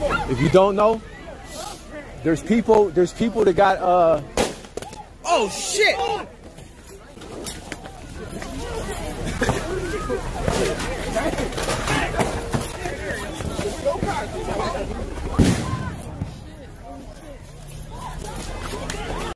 If you don't know, there's people, there's people that got uh Oh shit!